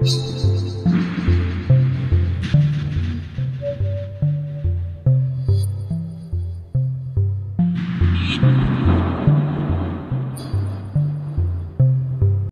Christ.